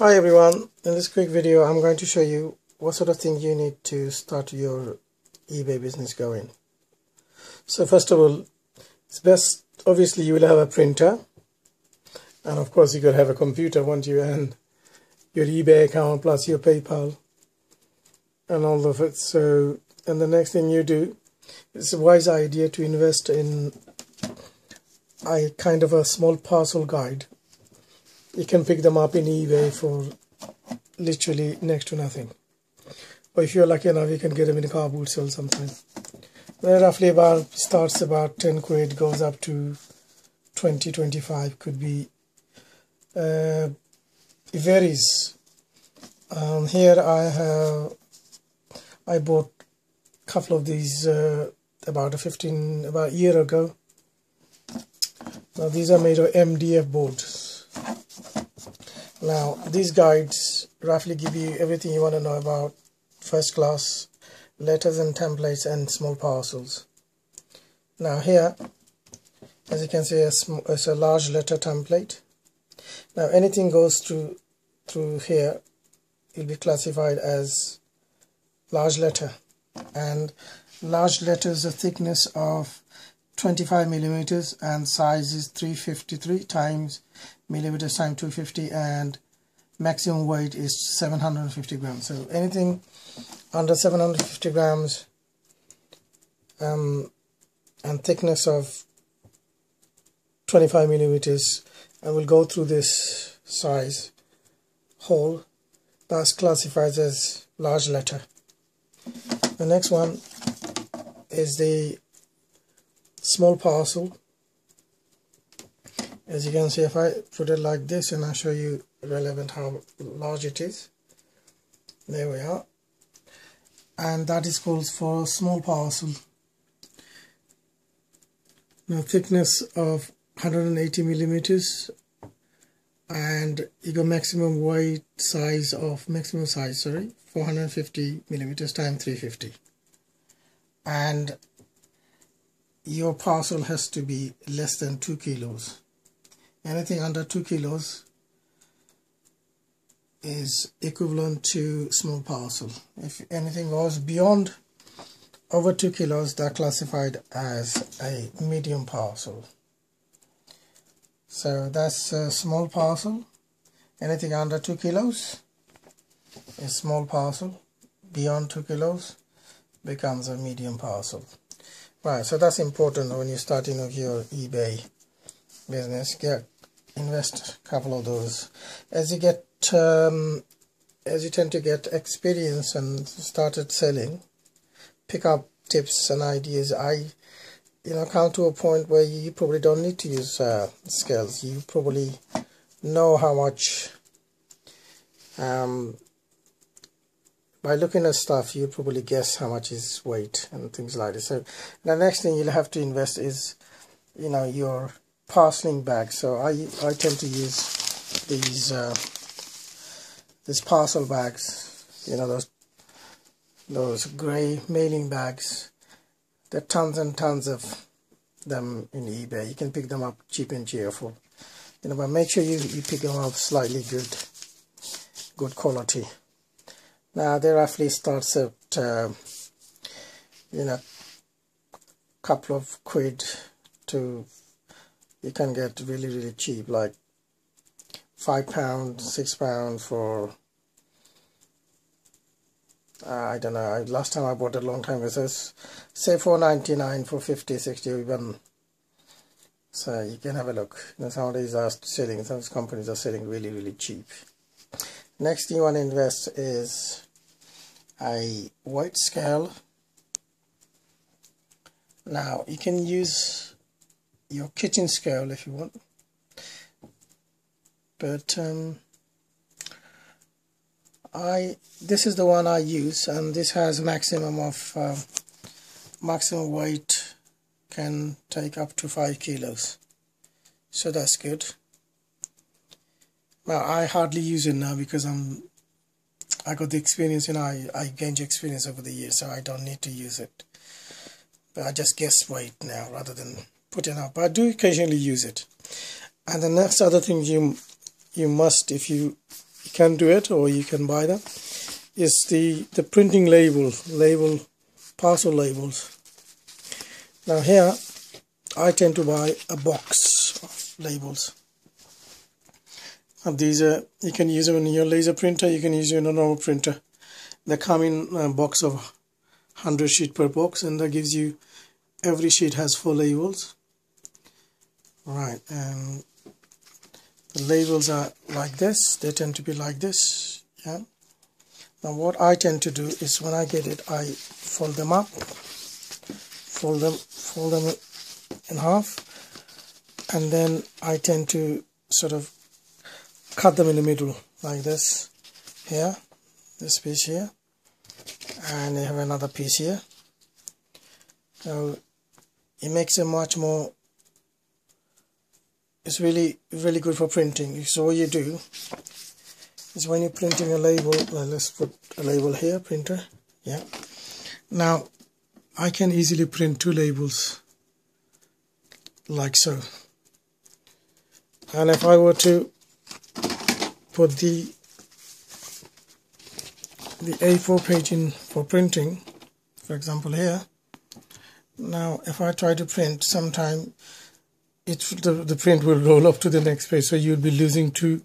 Hi everyone, in this quick video I'm going to show you what sort of thing you need to start your eBay business going. So first of all, it's best, obviously you will have a printer and of course you could have a computer once you and your eBay account plus your PayPal and all of it. So, and the next thing you do, it's a wise idea to invest in a kind of a small parcel guide you can pick them up in eBay for literally next to nothing. Or if you're lucky enough, you can get them in a car boot sale sometime. They're roughly about starts about 10 quid, goes up to 20, 25, could be. Uh, it varies. Um, here I have, I bought a couple of these uh, about a 15, about a year ago. Now these are made of MDF boards now these guides roughly give you everything you want to know about first class letters and templates and small parcels. Now here as you can see it's a large letter template. Now anything goes through through here it'll be classified as large letter and large letters a thickness of 25 millimeters and size is 353 times millimeters times 250 and maximum weight is 750 grams. So anything under 750 grams um, and thickness of 25 millimeters and we'll go through this size hole that's classified as large letter. The next one is the small parcel. As you can see if I put it like this and I show you relevant how large it is there we are. And that is called for a small parcel. Now thickness of 180 millimeters and you got maximum weight size of maximum size sorry 450 millimeters times 350 and your parcel has to be less than 2 kilos. Anything under 2 kilos is equivalent to small parcel. If anything goes beyond over 2 kilos they're classified as a medium parcel. So that's a small parcel. Anything under 2 kilos is small parcel. Beyond 2 kilos becomes a medium parcel right so that's important when you're starting your eBay business. Get invest a couple of those. As you get um, as you tend to get experience and started selling pick up tips and ideas. I you know come to a point where you probably don't need to use uh, scales. You probably know how much um, by looking at stuff you probably guess how much is weight and things like this so the next thing you'll have to invest is you know your parceling bag. So I, I tend to use these uh, these parcel bags, you know, those those grey mailing bags. There are tons and tons of them in eBay. You can pick them up cheap and cheerful. You know, but make sure you, you pick them up slightly good, good quality. Now they roughly starts at uh, you know, couple of quid to you can get really really cheap like five pound six pound for I don't know last time I bought a long time ago so say 4.99 for 50 60 even. So you can have a look. You know, are selling. Some companies are selling really really cheap next thing you want to invest is a weight scale. Now you can use your kitchen scale if you want. But um, I this is the one I use and this has maximum of uh, maximum weight can take up to 5 kilos. So that's good I hardly use it now because I'm I got the experience and I, I gained experience over the years so I don't need to use it. But I just guess weight now rather than put it up but I do occasionally use it. And the next other thing you you must if you you can do it or you can buy them is the the printing label label parcel labels. Now here I tend to buy a box of labels these are you can use them in your laser printer you can use in a normal printer. They come in a box of 100 sheet per box and that gives you every sheet has four labels. Right and the labels are like this they tend to be like this yeah. Now what I tend to do is when I get it I fold them up fold them fold them in half and then I tend to sort of cut them in the middle like this here this piece here and you have another piece here. So it makes it much more it's really really good for printing. So what you do is when you're printing a label let's put a label here printer yeah. Now I can easily print two labels like so. And if I were to put the the A4 page in for printing for example here. Now if I try to print sometime it the, the print will roll up to the next page so you'll be losing two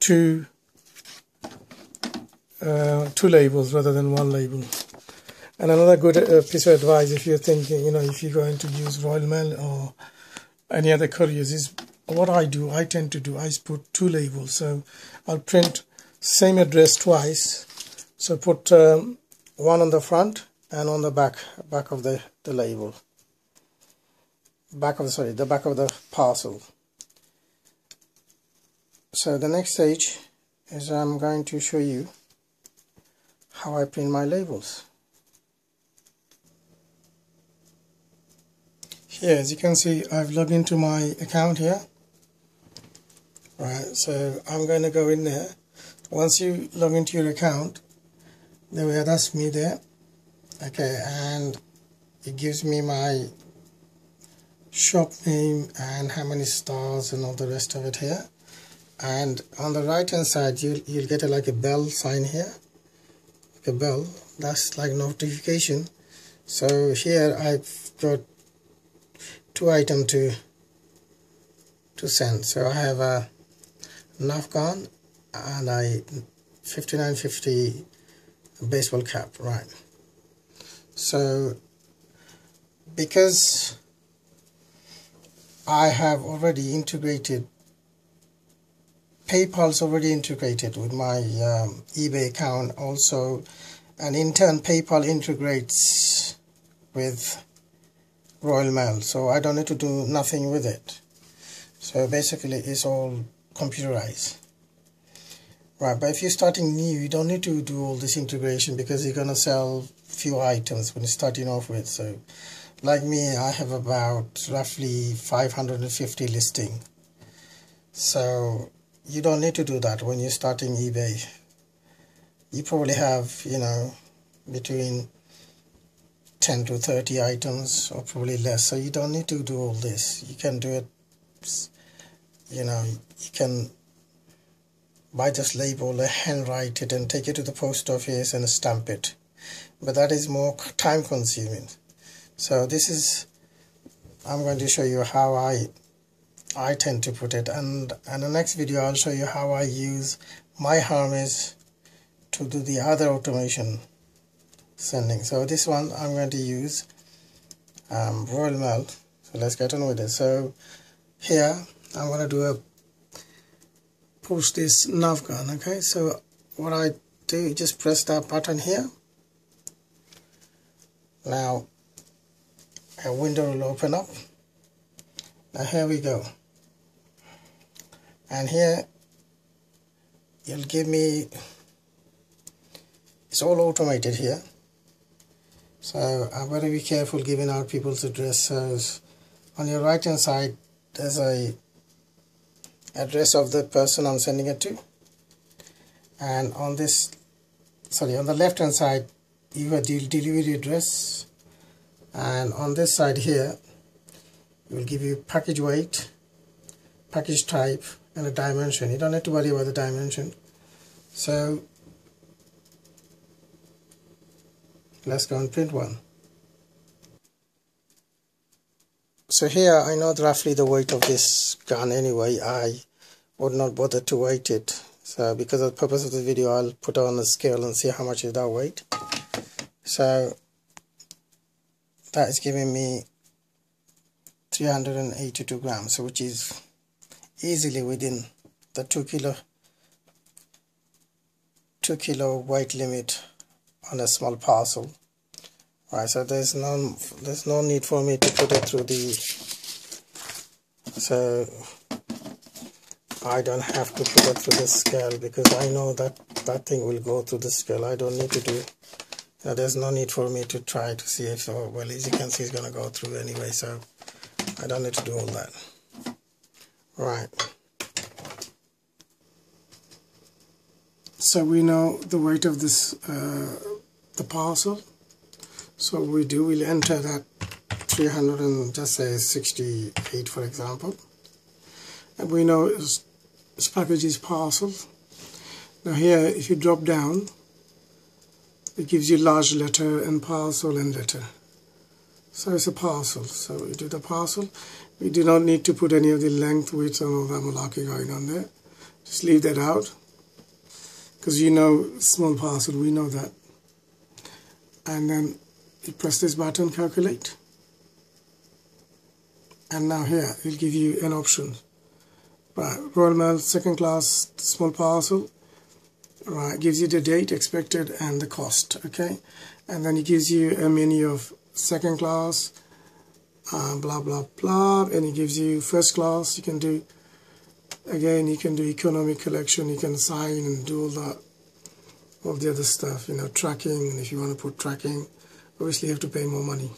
two uh, two labels rather than one label. And another good uh, piece of advice if you're thinking you know if you're going to use Royal Mail or any other couriers is what I do I tend to do I put two labels. So I'll print same address twice. So put um, one on the front and on the back back of the, the label. Back of the sorry the back of the parcel. So the next stage is I'm going to show you how I print my labels. Here as you can see I've logged into my account here right so I'm going to go in there. Once you log into your account there we are that's me there okay and it gives me my shop name and how many stars and all the rest of it here. And on the right hand side you, you'll get a, like a bell sign here. Like a bell. That's like notification. So here I've got two items to to send. So I have a Nerf gun and a 5950 baseball cap right. So because I have already integrated PayPal's already integrated with my um, eBay account also and in turn PayPal integrates with Royal Mail so I don't need to do nothing with it. So basically it's all computerized right but if you're starting new you don't need to do all this integration because you're gonna sell few items when you're starting off with. So like me I have about roughly 550 listing. So you don't need to do that when you're starting eBay. You probably have you know between 10 to 30 items or probably less. So you don't need to do all this. You can do it you know you can buy just label it handwrite it and take it to the post office and stamp it. But that is more time consuming. So this is I'm going to show you how I I tend to put it. And in the next video I'll show you how I use my Hermes to do the other automation sending. So this one I'm going to use um, Royal Mail. So let's get on with it. So here I'm going to do a push this Nerf gun okay? So what I do just press that button here. Now a window will open up. Now here we go. And here you'll give me it's all automated here. So I better be careful giving out people's addresses. On your right hand side there's a address of the person I'm sending it to. And on this sorry on the left hand side you have delivery address. And on this side here it will give you package weight package type and a dimension. You don't have to worry about the dimension. So let's go and print one. So here I know roughly the weight of this gun anyway. I would not bother to weight it. So because of the purpose of the video I'll put it on a scale and see how much is that weight. So that is giving me 382 grams which is easily within the 2 kilo 2 kilo weight limit on a small parcel. Right so there's no there's no need for me to put it through the so I don't have to put it through the scale because I know that that thing will go through the scale. I don't need to do know, there's no need for me to try to see if oh, well as you can see it's gonna go through anyway so I don't need to do all that. Right. So we know the weight of this uh, the parcel. So we do we'll enter that 300 and just say 68 for example. And we know this package is parcel. Now here if you drop down it gives you large letter and parcel and letter. So it's a parcel. So we do the parcel. We do not need to put any of the length width and all that malarkey going on there. Just leave that out. Because you know small parcel we know that. And then you press this button calculate. And now here it'll give you an option right Royal Mail second class small parcel. Right gives you the date expected and the cost okay? And then it gives you a menu of second class uh, blah blah blah. And it gives you first class you can do again you can do economic collection you can sign and do all that all the other stuff you know tracking. If you want to put tracking obviously you have to pay more money.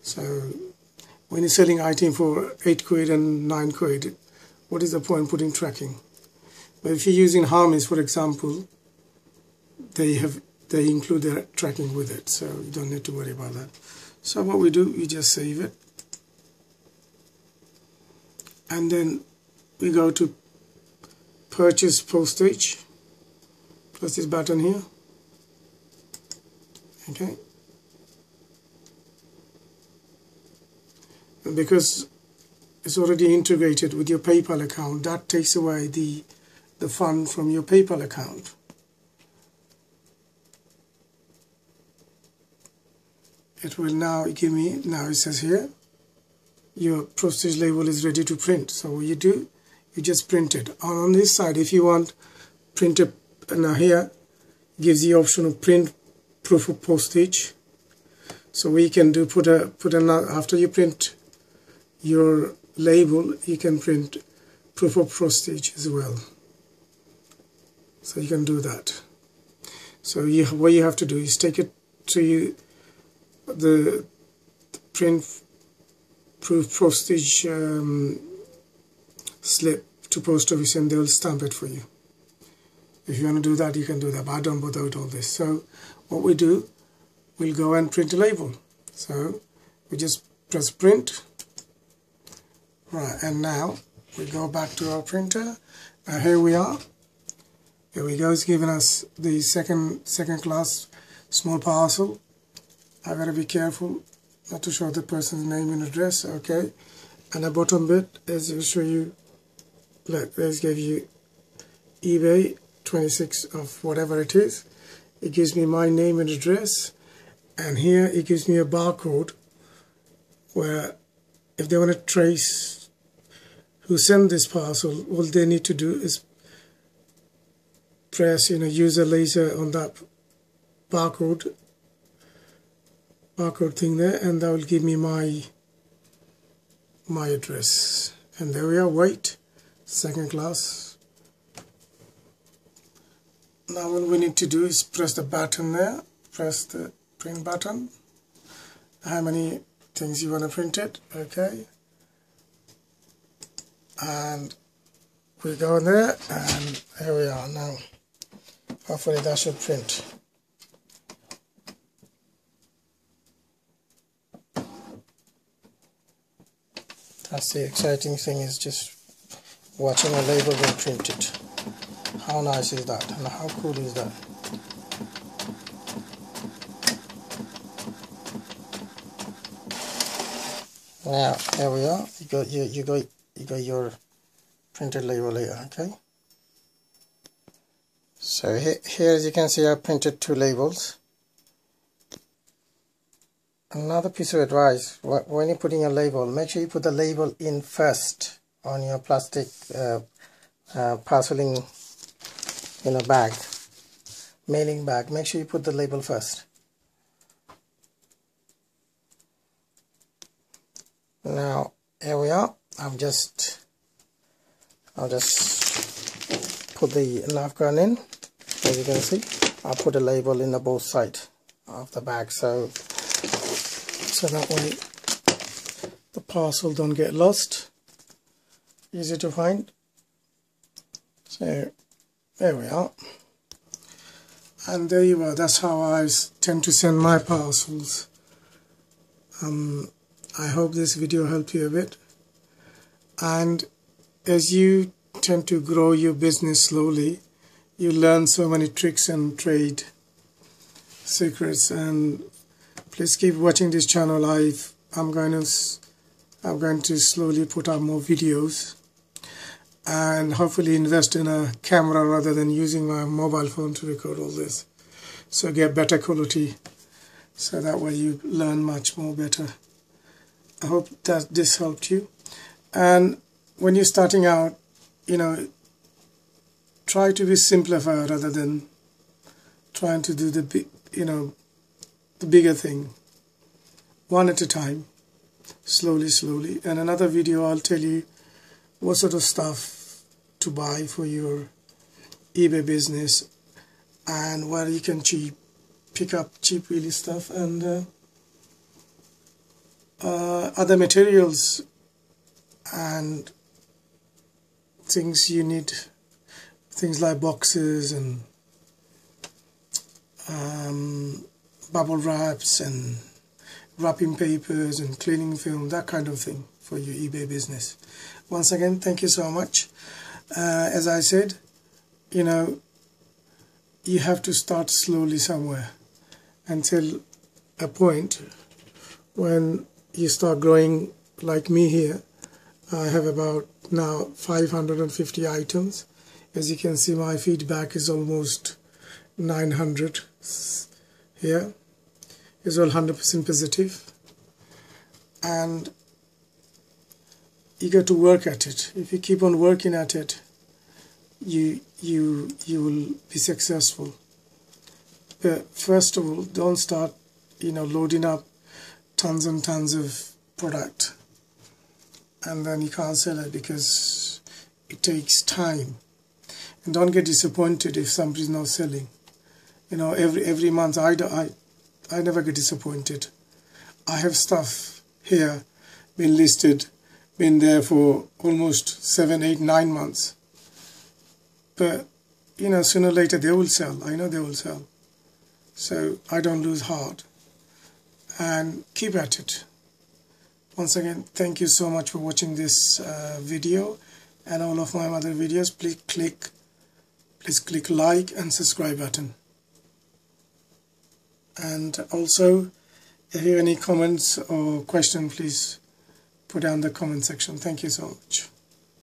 So when you're selling item for 8 quid and 9 quid what is the point putting tracking? But if you're using Hermes for example they have they include their tracking with it so you don't need to worry about that. So what we do we just save it. And then we go to purchase postage. Press this button here? Okay. And because it's already integrated with your PayPal account. That takes away the the fund from your PayPal account. It will now give me now it says here your postage label is ready to print. So what you do you just print it. On this side if you want print it now here gives the option of print proof of postage. So we can do put a put another after you print your label you can print proof of postage as well so you can do that so you, what you have to do is take it to you the print proof postage um, slip to post office and they'll stamp it for you. If you want to do that, you can do that, but I don't bother with all this. So what we do, we'll go and print a label. So we just press print. Right, and now we go back to our printer. Now here we are. Here we go, it's giving us the second second class small parcel I gotta be careful not to show the person's name and address okay and the bottom bit is to show you let let's give you eBay 26 of whatever it is it gives me my name and address and here it gives me a barcode where if they want to trace who sent this parcel all they need to do is press you know use a laser on that barcode barcode thing there and that will give me my my address. And there we are white second class. Now all we need to do is press the button there press the print button. How many things you want to print it? Okay and we go there and here we are now. Hopefully that should print. That's the exciting thing is just watching a label being printed. how nice is that and how cool is that? Now here we are. You got you, you got got your printed label here okay? So here, here as you can see I printed two labels. Another piece of advice when you're putting a label make sure you put the label in first on your plastic uh, uh, parceling in a bag mailing bag. Make sure you put the label first. Now here we are I'm just I'll just put the gun in as you can see. I'll put a label in the both side of the bag so so that way the parcel don't get lost. Easy to find. So there we are. And there you are. That's how I tend to send my parcels. Um, I hope this video helped you a bit and as you tend to grow your business slowly you learn so many tricks and trade secrets. And please keep watching this channel. I I'm going to I'm going to slowly put out more videos and hopefully invest in a camera rather than using my mobile phone to record all this. So get better quality. So that way you learn much more better. I hope that this helped you and when you're starting out you know try to be simplified rather than trying to do the you know the bigger thing one at a time slowly slowly. And another video I'll tell you what sort of stuff to buy for your eBay business and where you can cheap pick up cheap really stuff. And uh, uh, other materials and things you need things like boxes and um, bubble wraps and wrapping papers and cling film that kind of thing for your eBay business. Once again thank you so much. Uh, as I said you know you have to start slowly somewhere until a point when you start growing like me here I have about now 550 items as you can see my feedback is almost 900 here is all 100% positive and you got to work at it. If you keep on working at it, you you you will be successful. But first of all, don't start, you know, loading up tons and tons of product, and then you can't sell it because it takes time. And don't get disappointed if somebody's not selling. You know, every every month I I I never get disappointed. I have stuff here been listed been there for almost seven, eight, nine months. But, you know, sooner or later they will sell. I know they will sell. So I don't lose heart. And keep at it. Once again, thank you so much for watching this uh, video and all of my other videos. Please click, please click like and subscribe button. And also, if you have any comments or question, please put down the comment section. Thank you so much.